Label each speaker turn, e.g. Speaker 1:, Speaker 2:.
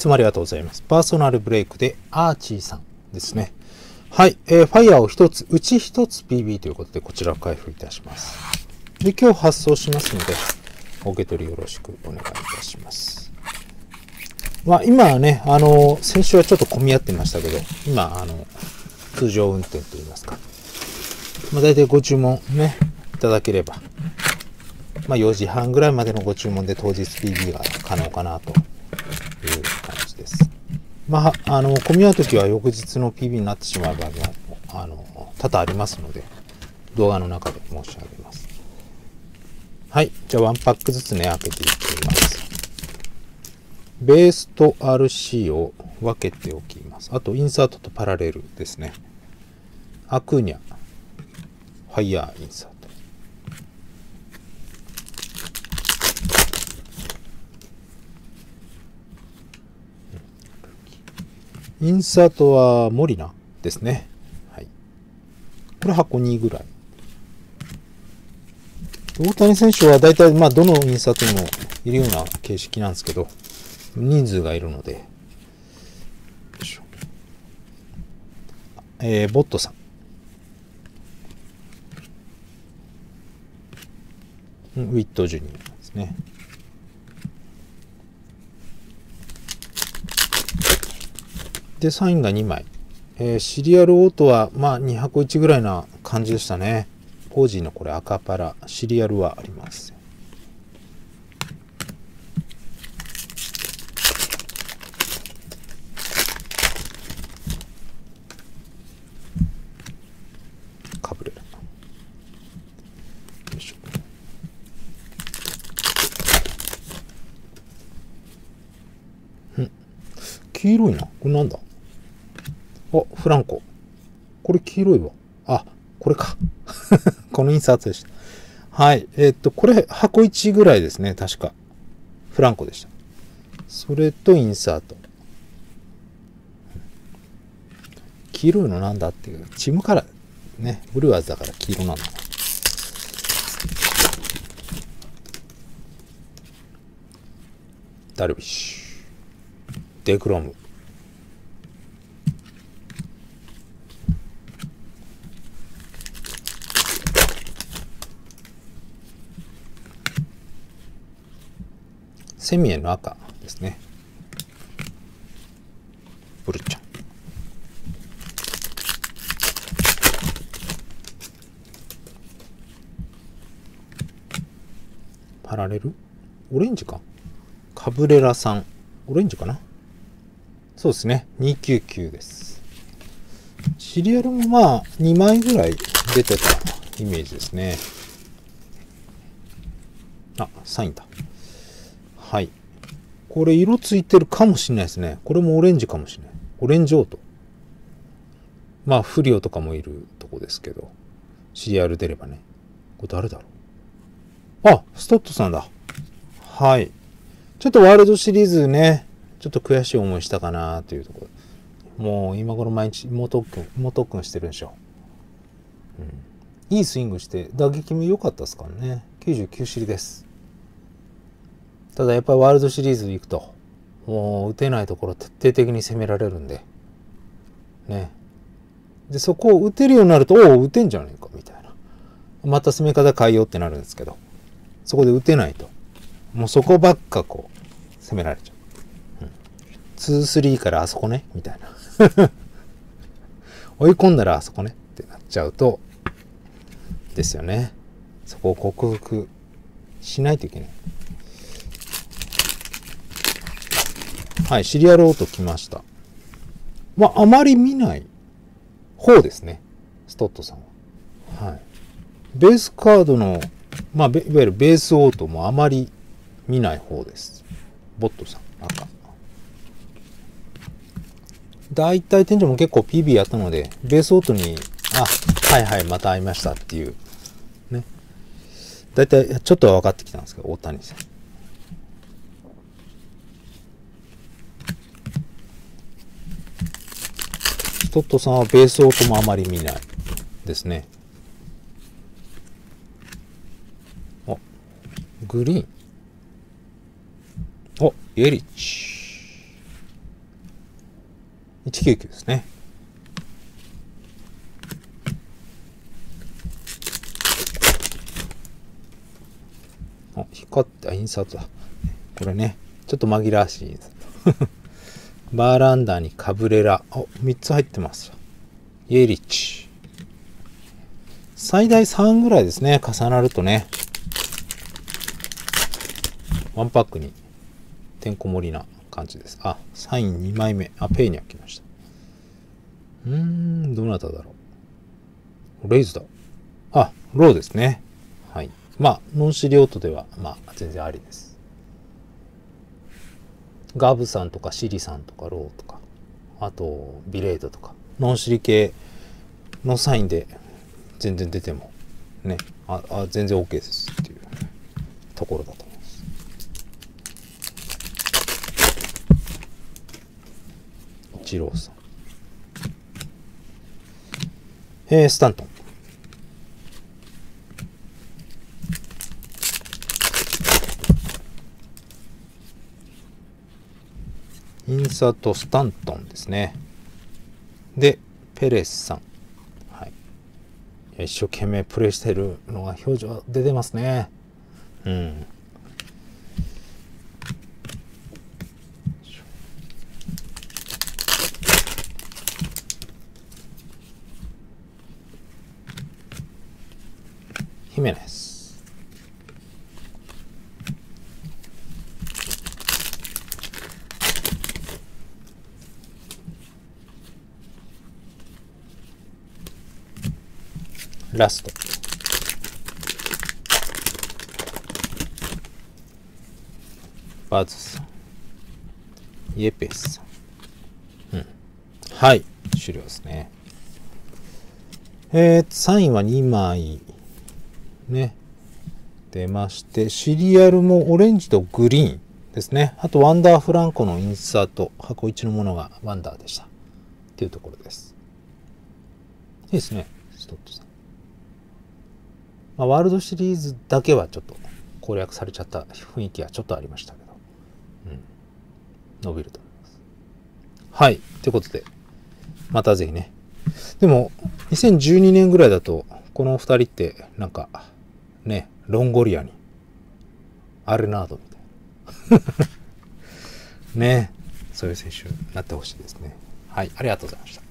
Speaker 1: つもありがとうございます。パーソナルブレイクでアーチーさんですね。はい。えー、ファイヤーを一つ、うち一つ PB ということで、こちらを開封いたします。で、今日発送しますので、お受け取りよろしくお願いいたします。まあ、今はね、あの、先週はちょっと混み合ってましたけど、今、あの、通常運転といいますか、まあ、大体ご注文ね、いただければ、まあ、4時半ぐらいまでのご注文で当日 PB が可能かなという。まあ、あの、混み合う時は翌日の PB になってしまう場合も、あの、多々ありますので、動画の中で申し上げます。はい。じゃあ、ワンパックずつね、開けていきます。ベースと RC を分けておきます。あと、インサートとパラレルですね。アクーニャ、ファイヤーインサート。インサートはモリナですね。はい。これ箱2ぐらい。大谷選手は大体、まあ、どのインサートにもいるような形式なんですけど、人数がいるので、よいしょ。えー、ボットさん。ウィットジュニアですね。で、サインが2枚。えー、シリアルオートは、まあ、2箱1ぐらいな感じでしたね。ポージーのこれ赤パラ、シリアルはあります。かぶれる。うん。黄色いな。これなんだ？あ、フランコ。これ黄色いわ。あ、これか。この印刷でした。はい。えー、っと、これ箱1ぐらいですね。確か。フランコでした。それとインサート。黄色いのなんだっていう。チームカラー。ね。ブルワーズだから黄色なんだな。ダルビッシュ。デクロム。セミエの赤ですね。ブルちゃん。パラレルオレンジかカブレラさん。オレンジかな？そうですね。299です。シリアルもまあ2枚ぐらい出てたイメージですね。あ、サインだ。はい。これ色ついてるかもしれないですね。これもオレンジかもしれない。オレンジオート。まあ、フリオとかもいるとこですけど。CR 出ればね。これ誰だろうあ、ストットさんだ。はい。ちょっとワールドシリーズね、ちょっと悔しい思いしたかなというところ。もう今頃毎日猛特訓、猛特訓してるんでしょ。うん。いいスイングして、打撃も良かったですからね。99シリです。ただやっぱりワールドシリーズ行くと、もう打てないところ徹底的に攻められるんで、ね。で、そこを打てるようになると、おお、打てんじゃねえか、みたいな。また攻め方変えようってなるんですけど、そこで打てないと、もうそこばっかこう、攻められちゃう。うん。2、3からあそこね、みたいな。追い込んだらあそこねってなっちゃうと、ですよね。そこを克服しないといけない。はい、シリアルオート来ました。まあ、あまり見ない方ですね。ストットさんは。はい。ベースカードの、まあ、いわゆるベースオートもあまり見ない方です。ボットさん、赤。大体店長も結構 PB やったので、ベースオートに、あ、はいはい、また会いましたっていう、ね。大体、ちょっとは分かってきたんですけど、大谷さん。ストットさんはベースオートもあまり見ないですね。あ、グリーン。お、エリッチ。199ですね。あ、光って、あ、インサートだ。これね、ちょっと紛らわしいです。バーランダーにカブレラ。あ、3つ入ってます。イエリッチ。最大3ぐらいですね。重なるとね。ワンパックにてんこ盛りな感じです。あ、サイン2枚目。あ、ペイには来ました。うーん、どなただろう。レイズだ。あ、ローですね。はい。まあ、ノンシリオートでは、まあ、全然ありです。ガブさんとかシリさんとかローとか、あと、ビレードとか、ノンシリ系のサインで全然出ても、ね、あ、あ全然 OK ですっていうところだと思います。一郎さん。えー、スタントン。サートスタントンですね。で、ペレスさん。はい。一生懸命プレイしてるのが表情出てますね。うん。ヒメネス。ラスト。バズさん。イエペスさん。うん。はい。終了ですね。えー、サインは2枚。ね。出まして、シリアルもオレンジとグリーンですね。あと、ワンダーフランコのインサート、箱1のものがワンダーでした。っていうところです。いいですね、ストットさん。まあ、ワールドシリーズだけはちょっと攻略されちゃった雰囲気はちょっとありましたけど、うん、伸びると思います。はい。ということで、またぜひね。でも、2012年ぐらいだと、この二人って、なんか、ね、ロンゴリアに、アルナードみたいな。ね、そういう選手になってほしいですね。はい、ありがとうございました。